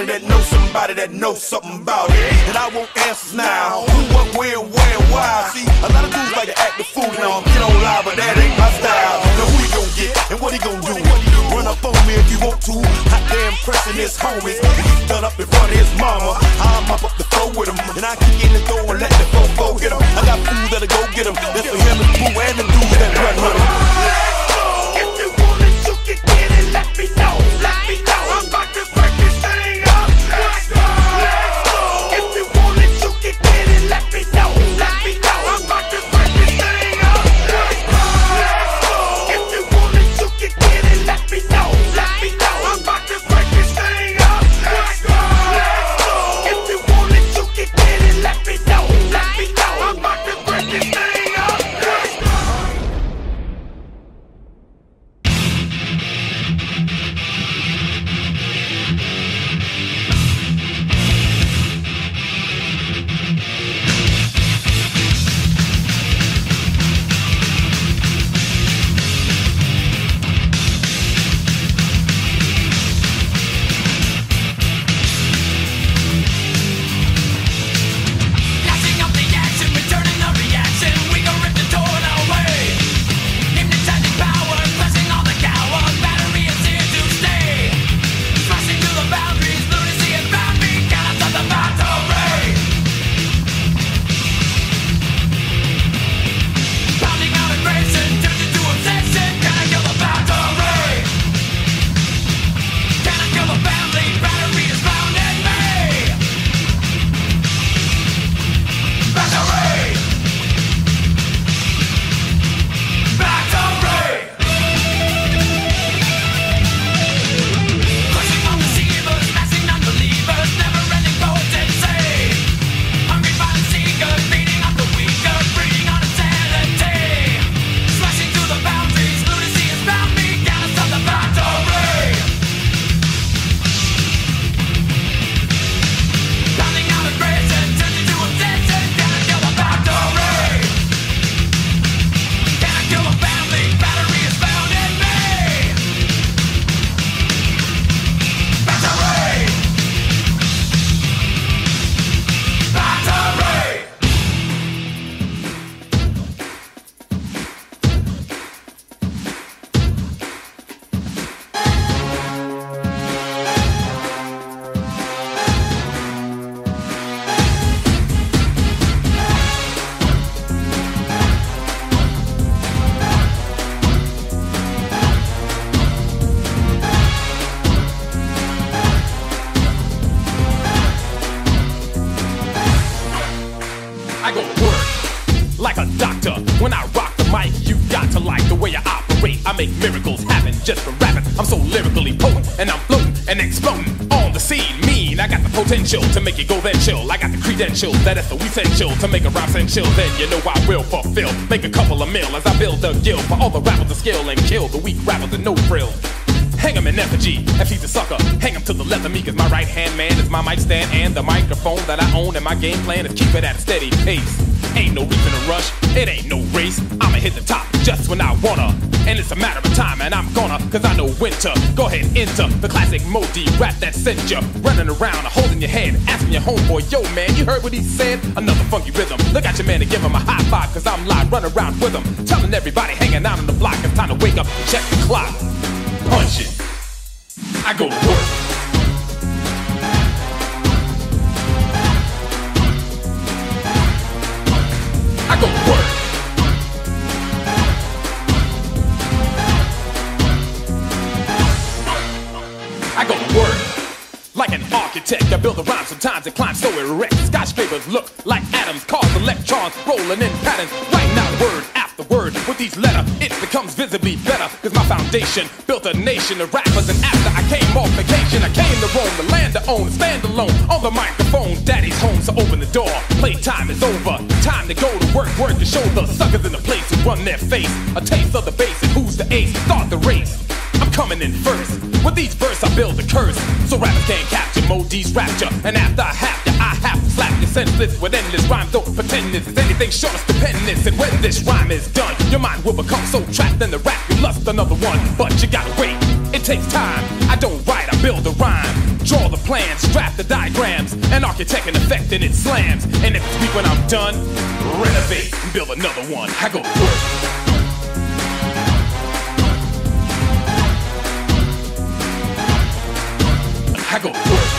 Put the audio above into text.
somebody that knows somebody that knows something about it. And I want answers now. Who, what, where, where, why? See, a lot of dudes like to act the fool now. I'm Get on live, but that ain't my style. Now who he gon' get and what he gon' do? Run up on me if you want to. Hot damn pressing his homies. He's done up in front of his mama. I'm up up the floor with him. And I kick in the door and let the fofo make miracles happen just for rapping. I'm so lyrically potent, and I'm floating and exploding on the scene. Mean, I got the potential to make it go then chill. I got the credentials that is so essential to make a rhyme and chill. Then you know I will fulfill, make a couple of mil as I build a guild for all the rappers to skill and kill the weak rappers with no frills. Hang him in effigy, if he's a sucker. Hang him to the left of me, cause my right hand man is my mic stand and the microphone that I own. And my game plan is keep it at a steady pace. Ain't no reason to rush, it ain't no race. I'ma hit the top just when I wanna. And it's a matter of time, and I'm gonna, cause I know to. Go ahead, enter the classic Moe Dee rap that sent you running around, holding your head, asking your homeboy, yo man, you heard what he said? Another funky rhythm. Look at your man and give him a high five, cause I'm live, running around with him. Telling everybody hanging out on the block, it's time to wake up and check the clock. Punch it. I go to work. Work. Like an architect, I build a rhyme. Sometimes it climbs so erect. Skyscrapers look like atoms, cause electrons rolling in patterns. Writing out word after word with these letter, it becomes visibly better. Cause my foundation built a nation of rappers. And after I came off vacation, I came to roam the land to own, stand alone on the microphone. Daddy's home, so open the door. Playtime is over. Time to go to work, work to show the suckers in the place who run their face. A taste of the bass and who's the ace. Start the race. I'm coming in first. With these verses, I build a curse. So rappers can't capture Moe Dee's rapture. And after I have to, I have to slap you senseless with endless rhymes. Don't pretend this is anything short of stupendous. And when this rhyme is done, your mind will become so trapped in the rap, you lust another one. But you gotta wait, it takes time. I don't write, I build a rhyme. Draw the plans, draft the diagrams, and architect an effect, and it slams. And if it's weak when I'm done, renovate and build another one. I go work. I go.